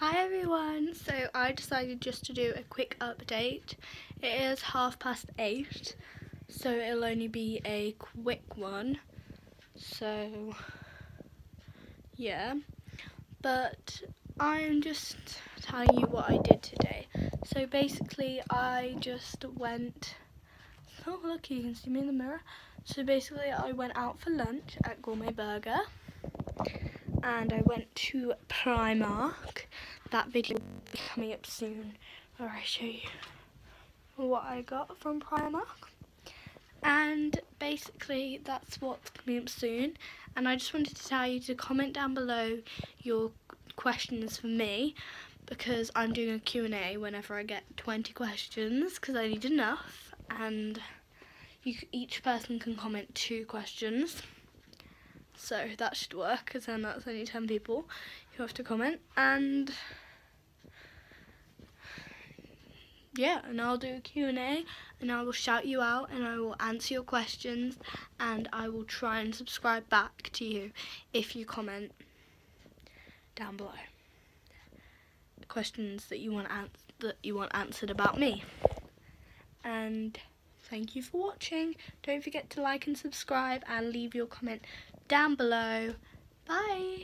Hi everyone, so I decided just to do a quick update. It is half past eight, so it'll only be a quick one. So, yeah. But I'm just telling you what I did today. So basically I just went, oh look you can see me in the mirror. So basically I went out for lunch at Gourmet Burger and I went to Primark. That video coming up soon where I show you what I got from Primark. And basically that's what's coming up soon. And I just wanted to tell you to comment down below your questions for me because I'm doing a Q&A whenever I get 20 questions because I need enough and you, each person can comment two questions. So that should work because then that's only 10 people who have to comment. And yeah, and I'll do a Q&A and I will shout you out and I will answer your questions and I will try and subscribe back to you if you comment down below questions that you want that you want answered about me. And thank you for watching. Don't forget to like and subscribe and leave your comment down below. Bye!